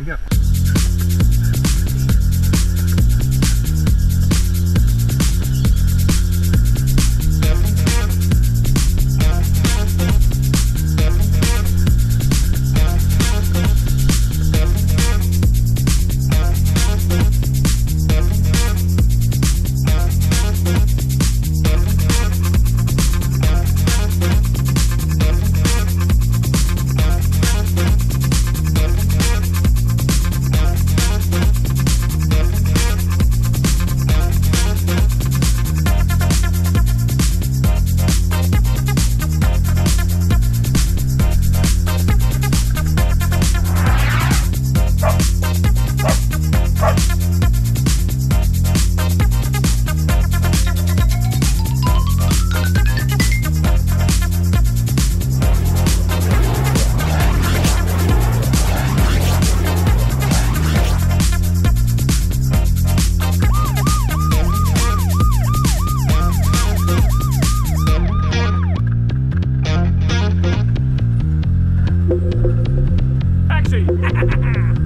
There you go. Ha ha ha!